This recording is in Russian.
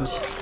Revenge.